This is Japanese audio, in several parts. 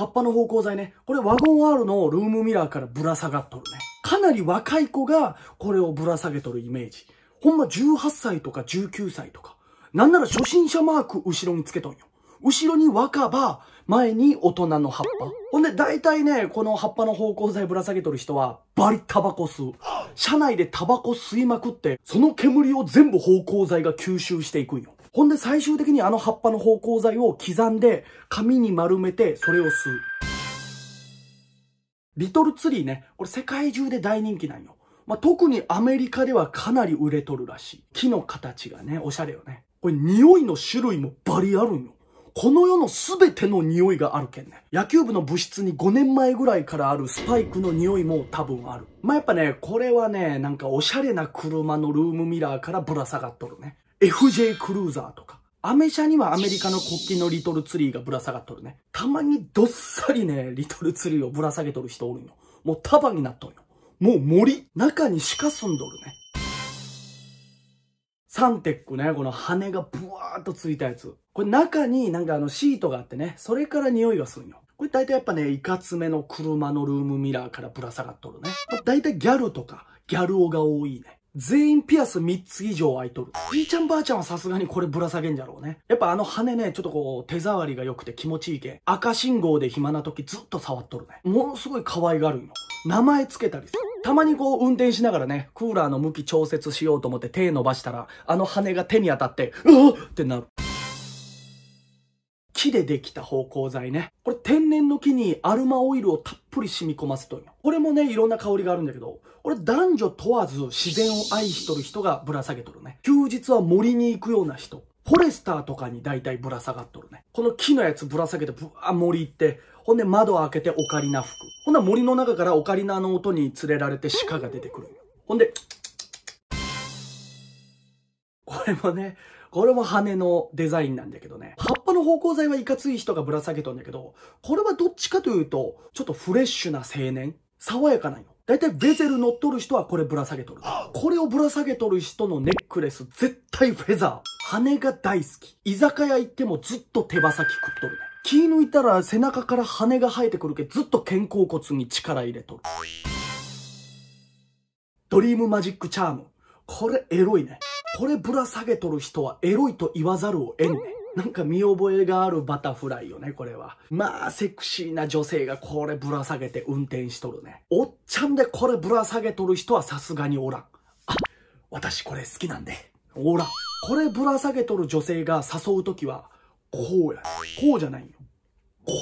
葉っぱの芳香剤ね。これワゴン R のルームミラーからぶら下がっとるね。かなり若い子がこれをぶら下げとるイメージ。ほんま18歳とか19歳とか。なんなら初心者マーク後ろにつけとんよ。後ろに若葉、前に大人の葉っぱ。ほんで、大体ね、この葉っぱの芳香剤ぶら下げとる人は、バリタバコ吸う。車内でタバコ吸いまくって、その煙を全部芳香剤が吸収していくんよ。ほんで最終的にあの葉っぱの芳香剤を刻んで、紙に丸めて、それを吸う。リトルツリーね、これ世界中で大人気なんよ。まあ、特にアメリカではかなり売れとるらしい。木の形がね、おしゃれよね。これ匂いの種類もバリあるんよ。この世の全ての匂いがあるけんね。野球部の部室に5年前ぐらいからあるスパイクの匂いも多分ある。まあ、やっぱね、これはね、なんかおしゃれな車のルームミラーからぶら下がっとるね。FJ クルーザーとか。アメ車にはアメリカの国旗のリトルツリーがぶら下がっとるね。たまにどっさりね、リトルツリーをぶら下げとる人おるんよ。もう束になっとんよ。もう森。中に鹿住んどるね。サンテックね、この羽がブワーっとついたやつ。これ中になんかあのシートがあってね、それから匂いがするんよ。これ大体やっぱね、いかつめの車のルームミラーからぶら下がっとるね。大体ギャルとか、ギャル男が多いね。全員ピアス3つ以上開いとる。じいちゃんばあちゃんはさすがにこれぶら下げんじゃろうね。やっぱあの羽ね、ちょっとこう手触りが良くて気持ちいいけ。赤信号で暇な時ずっと触っとるね。ものすごい可愛がるの。名前つけたりする。たまにこう運転しながらね、クーラーの向き調節しようと思って手伸ばしたら、あの羽が手に当たって、うわっってなる。木でできた芳香剤ね。これ天然の木にアルマオイルをたっぷり染み込ませとんよ。これもね、いろんな香りがあるんだけど、これ男女問わず自然を愛しとる人がぶら下げとるね。休日は森に行くような人。フォレスターとかに大体ぶら下がっとるね。この木のやつぶら下げてぶわ森行って、ほんで窓開けてオカリナ吹く。ほんな森の中からオカリナの音に連れられて鹿が出てくる。ほんで、これもね、これも羽のデザインなんだけどね。葉っぱの芳香剤はいかつい人がぶら下げとんだけど、これはどっちかというと、ちょっとフレッシュな青年？爽やかなの。だいたいベゼル乗っとる人はこれぶら下げとる。これをぶら下げとる人のネックレス、絶対フェザー。羽が大好き。居酒屋行ってもずっと手羽先食っとるね。気抜いたら背中から羽が生えてくるけずっと肩甲骨に力入れとる。ドリームマジックチャーム。これエロいね。これぶら下げとる人はエロいと言わざるを得んね。なんか見覚えがあるバタフライよね、これは。まあ、セクシーな女性がこれぶら下げて運転しとるね。おっちゃんでこれぶら下げとる人はさすがにおらん。あ、私これ好きなんで。おらん。これぶら下げとる女性が誘うときは、こうや。こうじゃないよ。こう。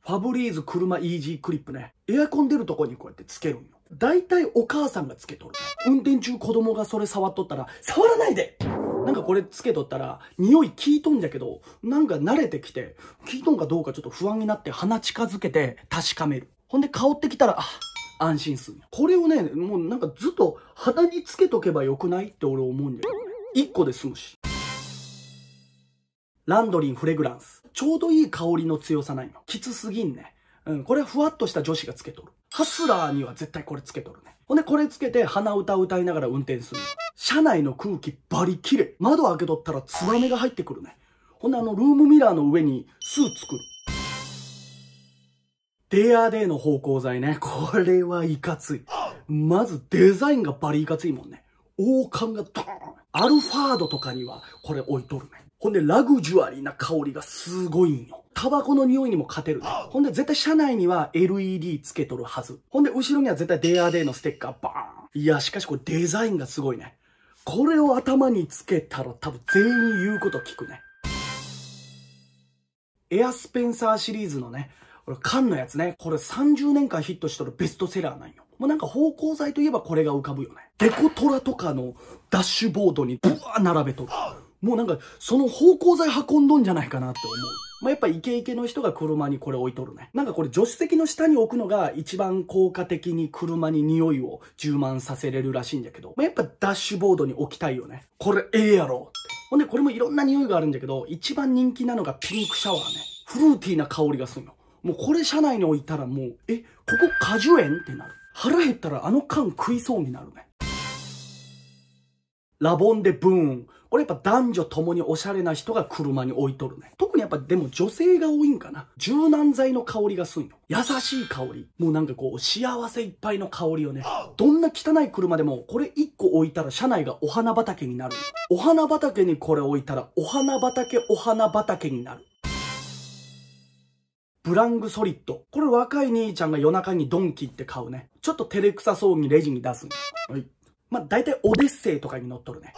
ファブリーズ車イージークリップね。エアコン出るとこにこうやってつけるんよ。大体お母さんがつけとる。運転中子供がそれ触っとったら、触らないでなんかこれつけとったら、匂い効いとんじゃけど、なんか慣れてきて、効いとんかどうかちょっと不安になって鼻近づけて確かめる。ほんで香ってきたら、あ、安心する。これをね、もうなんかずっと鼻につけとけばよくないって俺思うんだけどね。1個で済むし。ランドリンフレグランス。ちょうどいい香りの強さないの。きつすぎんね。うん、これはふわっとした女子がつけとる。ハスラーには絶対これつけとるね。ほんでこれつけて鼻歌歌いながら運転する。車内の空気バリ綺麗。窓開けとったらツバメが入ってくるね。ほんであのルームミラーの上に巣作る。デアデーの芳香剤ね。これはいかつい。まずデザインがバリいかついもんね。王冠がドーン。アルファードとかにはこれ置いとるね。ほんでラグジュアリーな香りがすごいんよ。タバコの匂いにも勝てる、ね。ほんで絶対車内には LED つけとるはず。ほんで後ろには絶対デアデーのステッカーバーン。いや、しかしこれデザインがすごいね。これを頭につけたら多分全員言うこと聞くね。エアスペンサーシリーズのね、これ缶のやつね。これ30年間ヒットしとるベストセラーなんよ。もうなんか芳香剤といえばこれが浮かぶよね。デコトラとかのダッシュボードにブワー並べとる。もうなんかその芳香剤運んどんじゃないかなって思う。まあ、やっぱイケイケの人が車にこれ置いとるね。なんかこれ助手席の下に置くのが一番効果的に車に匂いを充満させれるらしいんだけど、まあ、やっぱダッシュボードに置きたいよね。これええやろって。ほんでこれもいろんな匂いがあるんだけど、一番人気なのがピンクシャワーね。フルーティーな香りがするの。もうこれ車内に置いたらもう、え、ここ果樹園ってなる。腹減ったらあの缶食いそうになるね。ラボンでブーン。これやっぱ男女共におしゃれな人が車に置いとるね。特にやっぱでも女性が多いんかな。柔軟剤の香りがすんよ。優しい香り。もうなんかこう幸せいっぱいの香りをね。どんな汚い車でもこれ1個置いたら車内がお花畑になる。お花畑にこれ置いたらお花畑お花畑になる。ブラングソリッド。これ若い兄ちゃんが夜中にドンキって買うね。ちょっと照れくさそうにレジに出す。はい。まあ、大体オデッセイとかに乗っとるね。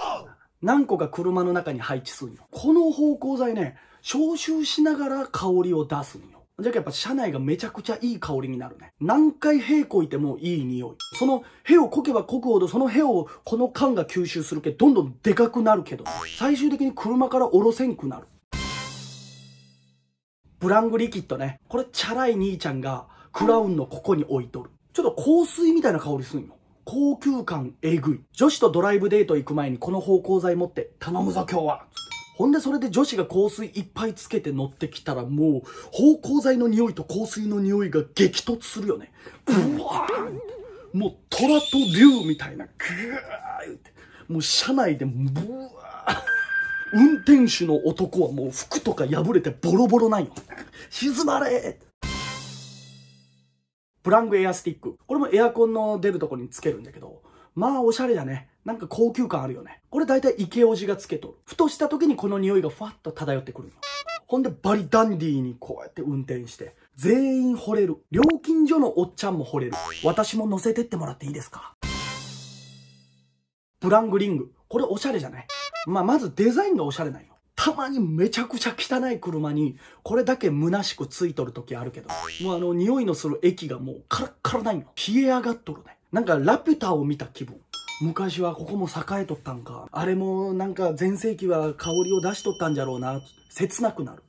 何個か車の中に配置するんよ。この芳香剤ね、消臭しながら香りを出すんよ。じゃあやっぱ車内がめちゃくちゃいい香りになるね。何回屁こいてもいい匂い。その屁をこけばこくほどその屁をこの缶が吸収するけどんどんでかくなるけど、最終的に車から降ろせんくなる。ブラングリキッドね。これチャラい兄ちゃんがクラウンのここに置いとる。ちょっと香水みたいな香りすんよ。高級感えぐい。女子とドライブデート行く前にこの芳香剤持って頼むぞ今日は。ほんでそれで女子が香水いっぱいつけて乗ってきたらもう芳香剤の匂いと香水の匂いが激突するよね。ブワーもう虎と竜みたいなグーって。もう車内でブワー運転手の男はもう服とか破れてボロボロなんよ。静まれプラングエアスティック。これもエアコンの出るとこにつけるんだけど、まあおしゃれだね。なんか高級感あるよね。これ大体池オジがつけとる。ふとした時にこの匂いがふわっと漂ってくるよ。ほんでバリダンディーにこうやって運転して、全員惚れる。料金所のおっちゃんも惚れる。私も乗せてってもらっていいですか？プラングリング。これおしゃれじゃない？まあまずデザインがおしゃれなんよ。たまにめちゃくちゃ汚い車にこれだけ虚しくついとる時あるけど、もうあの匂いのする液がもうカラッカラないよ。冷え上がっとるね。なんかラピュタを見た気分。昔はここも栄えとったんか。あれもなんか前世紀は香りを出しとったんじゃろうな。切なくなる。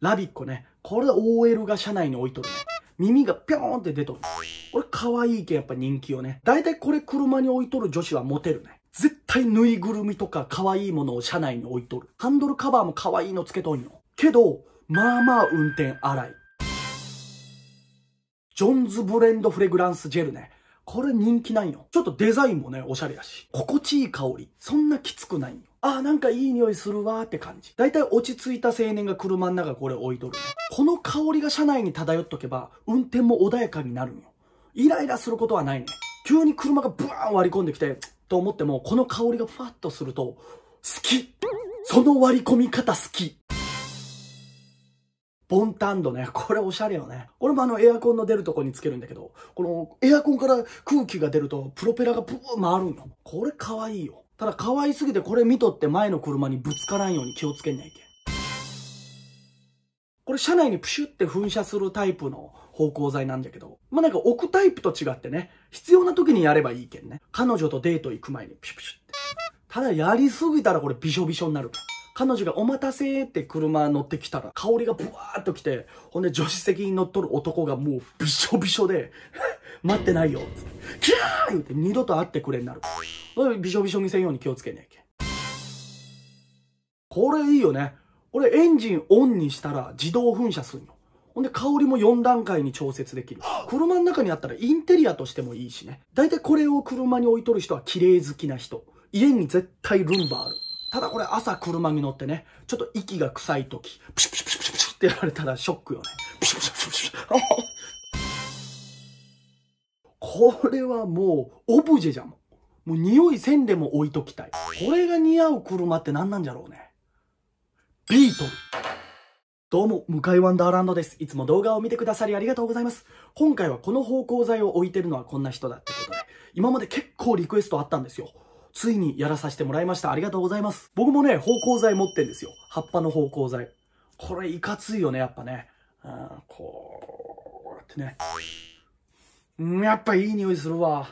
ラビッコね。これ OL が車内に置いとるね。耳がぴょーんって出とる。これ可愛いけんやっぱ人気よね。だいたいこれ車に置いとる女子はモテるね。絶対ぬいぐるみとか可愛いものを車内に置いとる。ハンドルカバーも可愛いのつけとんよ。けど、まあまあ運転荒い。ジョンズブレンドフレグランスジェルね。これ人気なんよ。ちょっとデザインもね、おしゃれやし。心地いい香り。そんなきつくないんよ。ああ、なんかいい匂いするわーって感じ。だいたい落ち着いた青年が車の中これ置いとる。この香りが車内に漂っとけば、運転も穏やかになるんよ。イライラすることはないね。急に車がブワーン割り込んできて、と思っても、この香りがふわっとすると、好きその割り込み方好きボンタンドね。これおしゃれよね。これもあのエアコンの出るとこにつけるんだけど、このエアコンから空気が出るとプロペラがブー回るんよ。これ可愛いよ。ただ可愛すぎてこれ見とって前の車にぶつからんように気をつけんゃいけ。これ車内にプシュって噴射するタイプの芳香剤なんだけど、まあなんか置くタイプと違ってね、必要な時にやればいいけんね。彼女とデート行く前にプシュプシュって。ただやりすぎたらこれびしょびしょになる。彼女がお待たせって車乗ってきたら香りがブワーっと来て、ほんで助手席に乗っとる男がもうびしょびしょで、待ってないよって。キャー言って二度と会ってくれになる。びしょびしょ見せんように気をつけねえけ。これいいよね。これエンジンオンにしたら自動噴射するよ。ほんで香りも4段階に調節できる。車の中にあったらインテリアとしてもいいしね。だいたいこれを車に置いとる人は綺麗好きな人。家に絶対ルンバある。ただこれ朝車に乗ってね、ちょっと息が臭い時、プシュプシュプシュプシュプシュってやられたらショックよね。プシュプシュプシュプシュ。これはもうオブジェじゃん。もう匂いせんでも置いときたい。これが似合う車って何なんじゃろうね。ビートル。どうも、向井ワンダーランドです。いつも動画を見てくださりありがとうございます。今回はこの芳香剤を置いてるのはこんな人だってことで、今まで結構リクエストあったんですよ。ついにやらさせてもらいました。ありがとうございます。僕もね、芳香剤持ってんですよ。葉っぱの芳香剤。これいかついよね、やっぱね。うん、こうやってね。うん、やっぱいい匂いするわ。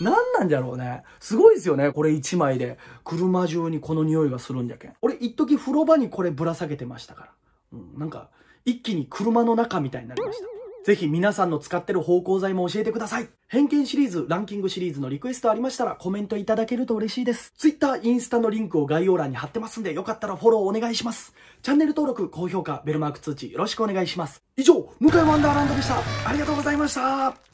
何なんじゃろうね。すごいですよね。これ1枚で。車中にこの匂いがするんじゃけん。俺、一時風呂場にこれぶら下げてましたから。うん、なんか、一気に車の中みたいになりました。ぜひ皆さんの使ってる芳香剤も教えてください。偏見シリーズ、ランキングシリーズのリクエストありましたらコメントいただけると嬉しいです。Twitter、インスタのリンクを概要欄に貼ってますんでよかったらフォローお願いします。チャンネル登録、高評価、ベルマーク通知よろしくお願いします。以上、向井ワンダーランドでした。ありがとうございました。